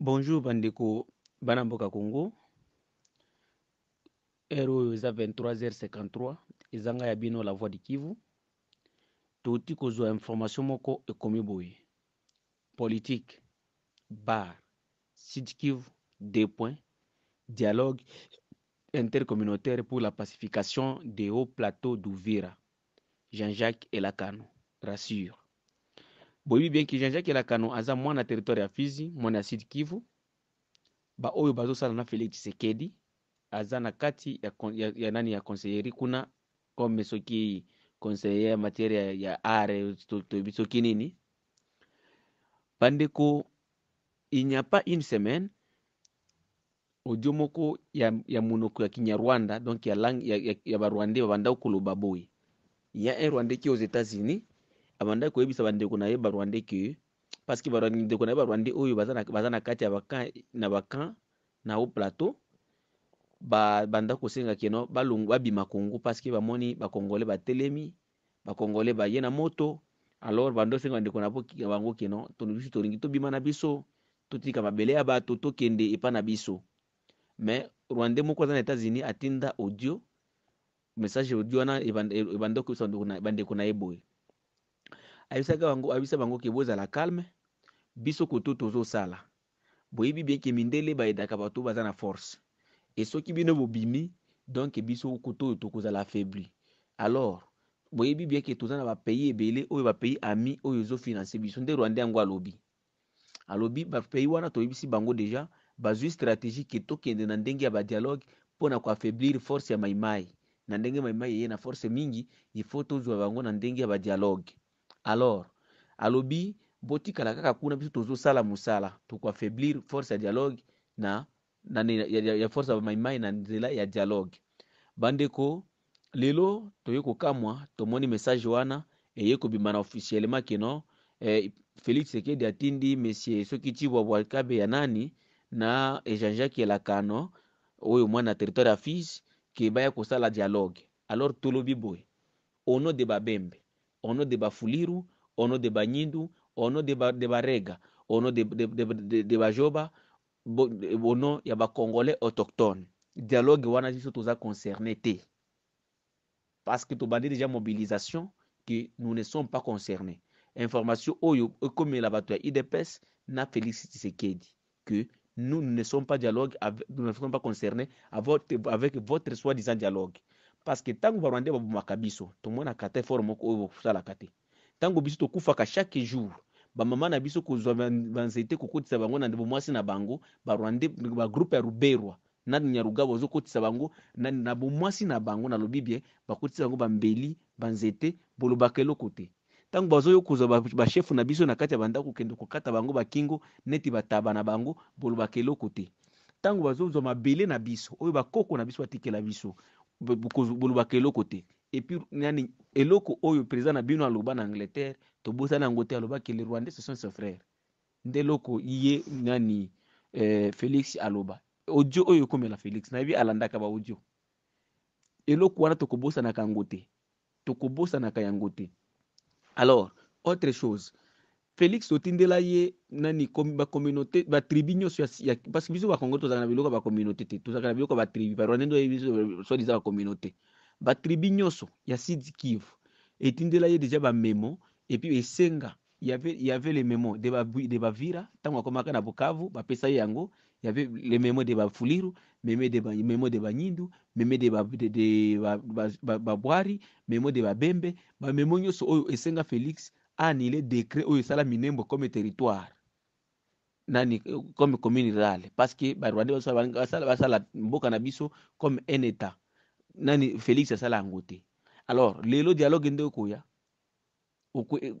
bonjour bandeko bana mboka congo. Eza 23h53 eza ngai ya la voix du kivu. Touti kozwa information moko ekomi boye. Politique bar sud kivu deux points. Dialogue intercommunautaire pour la pacification des hauts plateaux d'ouvira jean-jacques elakano rassure boyebi bien elakano aza mwana territoire ya fizi mwana ya sud kivu baoyo bazosala na felix tshisekedi aza na kati ya, ya, ya nani ya conseilleri kuna comme soki conseiller ya matière ya, are toyebi soki nini. Bandeko il une semaine audio moko ya, ya monoko ya kinyarwanda donc ya ya, ya, ya barwandais babanda koloba boye. Ya rwandais ki aux états-unis abanda koyebisa bandeko na ye barwandais ke parceke bandeko na ye oyo baza na, kati na bakan na haut plateau banda kosenga keno babima kongo parceke bamoni bakongole batelemi bakongole baye na moto. Alors bando osenga bandeko na bango keno biso tolingi tobima na biso totika mabele ya bato tokende epa na biso. Me rwandais moko aza na états-unis atinda audio message audio wana ebanda koyebisa bandeko na ye boye ayebisaka bango ayebisa bango ke bozala calme biso koto tozosala. Boyebi bien ke mindele bayedaka bato baza na force. E soki bino bobimi donc biso koto oyo tokozala affaibli alors boyebi bien ke toza na bapays ebele oyo bapays ami oyo ezofinanse biso nde rwanda yango alobi. Alobi bapays wana toyebisi bango deja bazwi stratégie ke tokende na ndenge ya badialogue mpona koaffaiblir force ya maimai. Na ndenge maimai eye na force mingi ifo tozwa bango na ndenge ya badialogue alors alobi botikala kaka kuna biso tozosala mosala tokoaffaiblir force ya dialogue na, na, ya, ya, ya force ya bamaimai na nzela ya dialogue. Bandeko lelo toye kokamwa tomoni message wana eye kobima na officiellement keno eh, félix sekedi atindi monsieur soki cibwabwakabe ya nani na jean-jacques elakano oyo mwana territoire ya fils ke baya kosala dialogue. Alors tolobi boye ono de babembe ono de bafuliru ono de banyindu ono de, ba, de barega ono de, de, de, de, de bajoba bo, ono ya bacongolais autochtone dialogue wana biso toza concerné te. Parce que tobandi déjà mobilisation que nous ne sommes pas concernés. Information oyo ekomela bato ya idps na félix tshisekedi que nous, nous ne sommes pas dialogue nous ne sommes pas concernés avec votre soi-disant dialogue parce que ntango barwandais babomaka biso tomonaka te fort moko oyo bosalaka te. Ntango biso tokufaka chaque jour bamama na biso kozwa banzete kokotisa bango na bomwasi na bango barwandais bagroupe ya ruberwa. Na nyarugabo ozokotisa bango na, bomwasi na bango nalobi bien bakotisa bango bambeli banzete bolobaka eloko te. Ntango bazoyo kozwa bashefu na biso na kati ya bandako kokende kokata bango bakingo neti bataba na bango bolobaka eloko te. Ntango bazozwa mabele na biso oyo bakoko na biso batikela biso bolobaka eloko te. Epuis nani eloko oyo président na bino aloba na angleterre tobosani yango te alobaki le rwandais ce sont ses frères. Nde eloko ye nani eh, félix aloba. Audio oyo ekomela félix nayebi alandaka baaudio eloko wana tokobosanaka yango te. Tokobosanaka yango te. Alors autre chose félix totindela ye nani bacommunauté batribu nyonso parce que biso bakongo tozalaka na biloko ya bacommunauté te tozalaka na biloko ya batribu barwande ndo biso soi-disant bacommunauté batribu nyonso ya sud kivu etindela ye deja bamemo epuis esenga yave, le memo de bavira ba ntango akomaka na bukavu bapesa ye yango yave le memo de bafuliru memo de banyindu meme de babwari ba, ba, ba, ba, memo de babembe bamemo nyonso oyo esenga félix anile décret oyo esala minembo comme territoire nani comme commune rurale. Parce que barwandais basala, mboka na biso comme un état. Nani félix asala yango te. Alors lelo dialogue nde okoya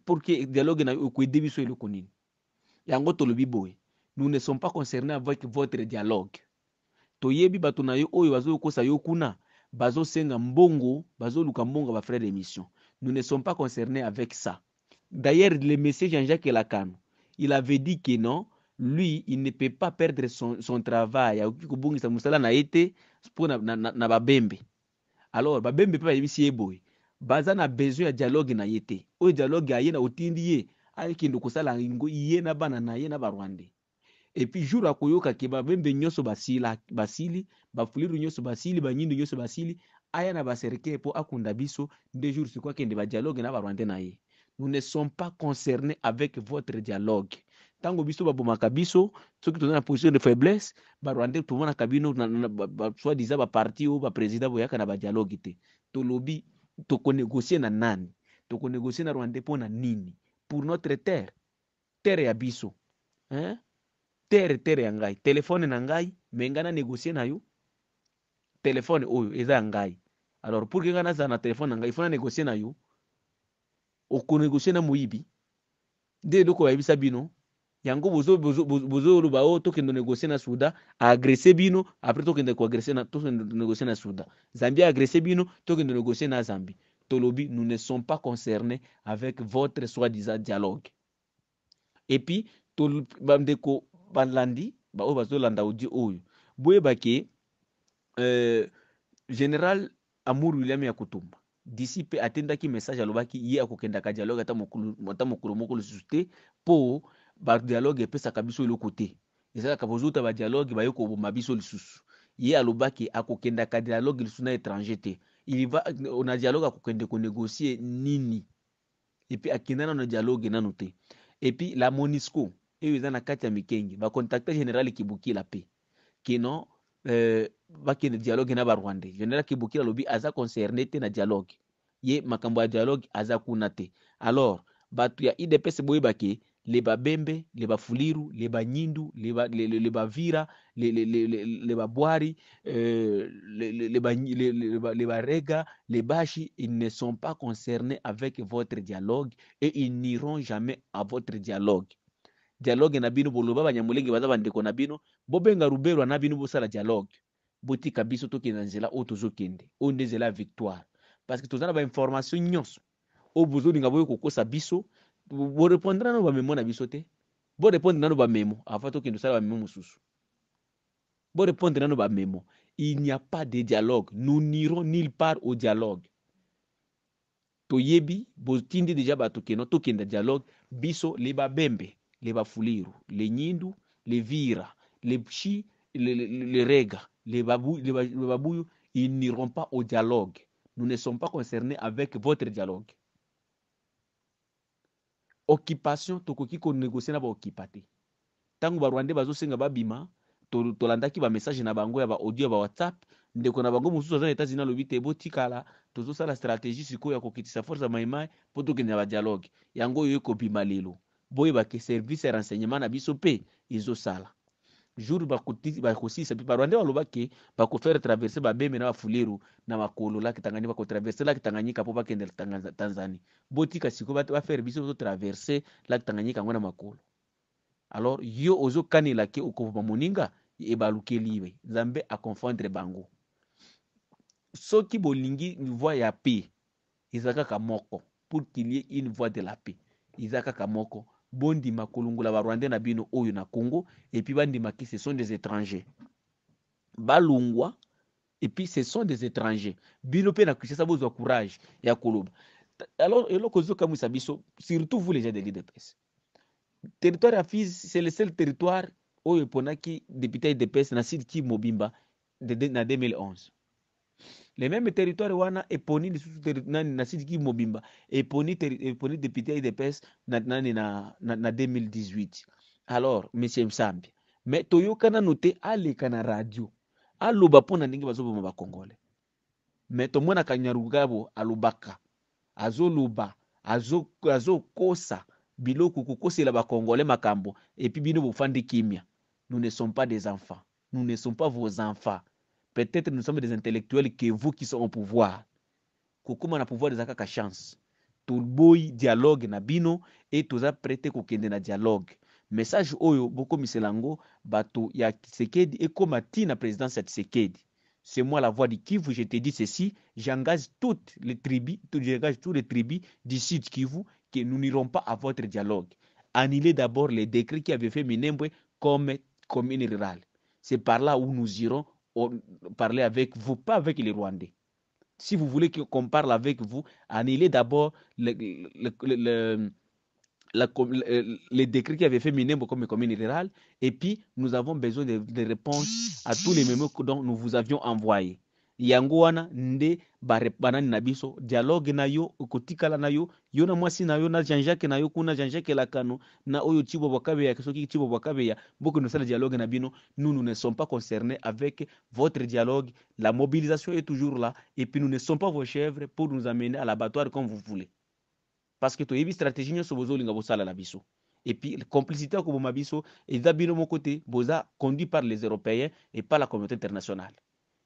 pour que dialogue na okoyede biso eloko nini? Yango tolobi boye nous ne sommes pas concernés avec votre dialogue. Toyebi bato na yo oyo bazokosa yo kuna bazosenga mbongo bazoluka mbongo ya bafrais d'émission. Nous ne sommes pas concernés avec ça d'ailleurs le monsieur jean-jacques elakano il avait dit que non lui il ne peut pas perdre son, travail. Na babembe. Alors babembe mpe bayebisi ye boye. Baza na besoin ya dialogue na ye te. Dialogue aye na otindi ye akende kosala yango ye na bana na ye na barwandais epuis jour akoyoka ke babembe nyonso basili bafuliru nyonso basili banyindu nyonso basili aya na baserikali mpo akunda biso nde jour sikoyo akende badialogue na barwandais na ye nous ne sommes pas concernés avec votre dialogue. Ntango biso babomaka biso soki toza na position de faiblesse barwandais tomonaka bino soi-disant baparti oyo baprésident boyaka na badialogue te. Tolobi tokonegocie na nani? Tokonegocie na rwandais mpo na nini? Pour notre terre terre ya hein? terre terre ya ngai. Telefone na ngai me ngai na yo? Telefone oyo eza ya alors pour ke ngai nazala na telefone na ngai ifo nanegocie na yo? Okonegocie na moyibi. Nde eloko bayebisa bino yango bozoloba oyo tokende negocie na suda agresse bino apres tokende koagresse na suda. Zambie agresse bino tokende negocie na zambie. Tolobi nous ne sommes pas concernés avec votre soi-disant dialogue. Et puis bandeko balandi baoyo bazolanda audi oyo. Boyebake euh, général amour william ya kotumba disi mpe atendaki message alobaki ye akokendaka dialogue ata mokolo moko lisusu te mpo badialogue epesaka biso eloko te. Esalaka bozuta badialogue baye koboma biso lisusu. Ye alobaki akokendaka dialogue lisusu na étranger te. Na dialogue akokende konegocie nini? Epuis akenda nano na dialogue nano te. Epuis la monisco oyo eza na kati ya mikenge. Bacontacte général kibukila mpe keno euh, bakende dialogue na barwandais général kibukila alobi aza concerné te na dialogue. Ye makambo ya dialogue aza kuna te. Alors bato ya idps boyebake le babembe le bafuliru le banyindu le, ba, le, le, le bavira le, le, le, le, le babwari le, le, le, ba, le, le, le barega les bashi ils ne sont pas concernés avec votre dialogue et ils n'iront jamais à votre dialogue. Dialogue na bino boloba banyamulenge baza bandeko na bino bobenga ruberwa na bino bosala dialogue. Botika biso tokende na nzela oyo tozokende. Oyo nde nzela ya victoire. Parce que toza na bainformation nyonso. Oyo bozolinga boye kokosa biso. Borépondre nano bamemo na biso te? Borépondre nano bamemo avant tokende osala bamemo mosusu. Borépondre nano bamemo il n'y a pas de dialogue. Nous n'irons nulle part au dialogue. Toyebi botindi deja bato keno tokenda dialogue. Biso le babembe le bafuliru le nyindu le vira le chi le, le, le rega les babou, les, les babouyu ils n'iront pas au dialogue. Nous ne sommes pas concernés avec votre dialogue. Occupation tokoki konégocie na baokipa te ntango barwandais bazosenga babima tolandaki bamessage na bango ya baaudio ya bawhatsapp ndeko na bango mosusu aza na etats-unis alobi te botikala tozosala stratégie sikoyo ya kokitisa force ya maimai mpo tokende na badialogue yango oyo ekobima lelo boyebake service ya renseignement na biso mpe ezosala jour bakosilisa mpe barwandais balobake bakofere traverse babembe na bafuliru na makolo laki tanganyika bakotraverse laki tanganyika mpo bakende tanzanie. Botika sikoyo bafere biso totraverse laki tanganyika yango na makolo alors yo ozokanela ke okoboma moninga ebalukeli we nzambe aconfondre bango. Soki bolingi voix ya paix eza kaka moko. Pour qu'il y ait une voix de la paix eza kaka moko bondima kolongola barwandais na bino oyo na congo epuis bandimaki ce sont des étrangers. Balungwa epuis ce sont des étrangers. Bino mpe na kinshasa bozwa courage ya koloba. Alors eloko ezokamwisa biso surtout vous les gens de l'idps territoire ya fiz c'est le seul territoire oyo eponaki député idps na sud kivu mobimba na 2011 le même territoire wana eponi lisusu nani na kivu mobimba eponi, eponi député idps na, nani na, na, na 2018 alors monsieur msambi me toyoka nano te aleka na radio aloba mpo na ndenge bazoboma bakongole me tomonaka nyarugabo alobaka azoloba azokosa azo biloko kokosela bakongole makambo epuis bino bofandi kimia. Nous ne sommes pas des enfants. Nous ne sommes pas vos enfants peut-être nous sommes des intellectuels que vous qui sont au pouvoir kokóma na pouvoir eza kaka chance toboyi dialogue na bino e toza prete kokende na dialogue message oyo bokomisela yango bato ya tisekedi ekóma ntina présidence ya tisekedi c'est moi la voix du Kivu, je te dis ceci, j'engage toutes les tribus, j'engage tous les tribus du sud Kivu que nous n'irons pas à votre dialogue. Annulez d'abord les décrets qui avaient fait Minembwe comme commune rurale. C'est par là où nous irons parler avec vous, pas avec les Rwandais. Si vous voulez qu'on parle avec vous, annulez d'abord les décrets qui avaient fait Minembo comme commune rurale. Et puis, nous avons besoin de, de réponses à tous les mémos dont nous vous avions envoyés. Yango wana nde barepanani na biso. Dialogue na yo okotikala na yo yo na mwasi na yo na jean-jacques na yo kuna jean-jacques elakano na oyo tibo bwakabeya soki tibo bwakabeya boke nosala dialogue na bino nous nous ne sommes pas concernés avec votre dialogue. La mobilisation est toujours là et puis nous ne sommes pas vos chèvres pour nous amener à l'abattoir comme vous voulez. Parce que toyebi stratégie nyonso bozolinga bosalala biso. Et puis complicité ya koboma biso eza bino moko te boza conduit par les européens et par la communauté internationale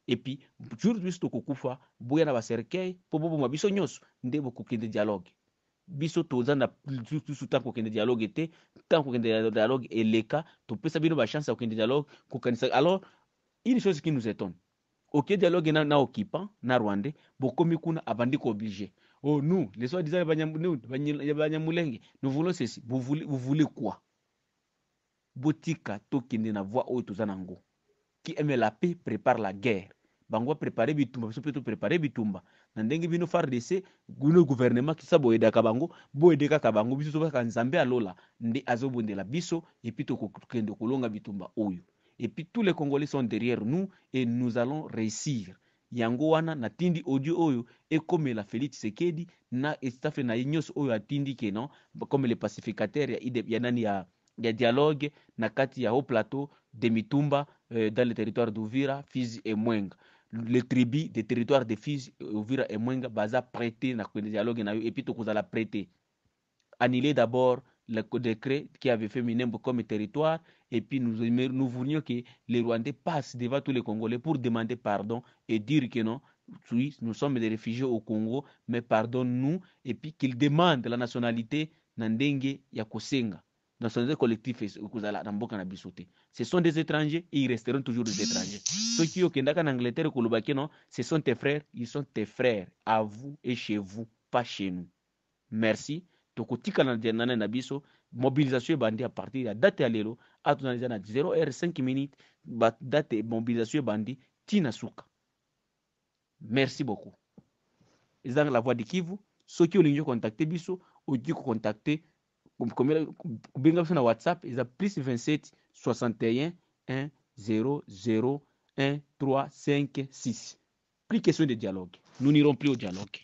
et puis jour biso tokokufa boya na bacercueil mpo boboma biso nyonso nde bokokende dialogue. Biso toza na lisusu ntango kokende dialogue te ntango kokende dialogue eleka topesa bino bachance ya kokende dialogue kokanisa. Alors une chose qui nous étonne oke dialogue na, na occupant na rwandais bokomi kuna abandi kooblige oh nous les soi-disant banyamulenge nous voulons ceci. Vous voulez, vous voulez quoi? Botika tokende na voie oyo toza nango qui aime la paix prépare la guerre. Bango baprépare bitumba biso mpe toprépare bitumba. Na ndenge bino fardc bino gouvernement kisa boyedaka bango boyede kaka bango biso tokaka nzambe alola nde azobondela biso epuis tokokende kolonga bitumba oyo. Epuis tous les congolais sont derrière nous et nous allons réussir. Yango wana natindi audio oyo ekomela félix tshisekedi na estafe na ye nyonso oyo atindi ke non? Comme le pacificateur ya, ya nani ya, ya dialogue na kati ya haut plateau de mitumba euh, dans le territoire d'Uvira, Fizi et Mwenga. Les tribus des territoires de Fizi, Uvira et Mwenga, baza prêté na le dialogue na yo et puis prêter. Annuler d'abord le décret qui avait fait Minembo comme territoire et puis nous, nous voulions que les Rwandais passent devant tous les Congolais pour demander pardon et dire que non, oui, nous sommes des réfugiés au Congo, mais pardonne-nous et puis qu'ils demandent la nationalité Nandenge Yakosenga na biso te ce sont des étrangers et ils resteront toujours des étrangers. Soki okendaka na angleterre kolobaki non ce sont tes frères ils sont tes frères à vous et chez vous pas chez nous. Merci. Tokotikala na na biso mobilisation ebandi à partir ya date ya lelo atuna eza na 0 r 5 minutes date mobilisation ebandi tina suka merci beaucoup. Eza la voix de kivu soki olingi contacter biso okoki kocontacter kubenga biso na whatsapp eza plus 27 61 1 0 0 1 3 5 6 plus question de dialogue. Nous n'irons plus au dialogue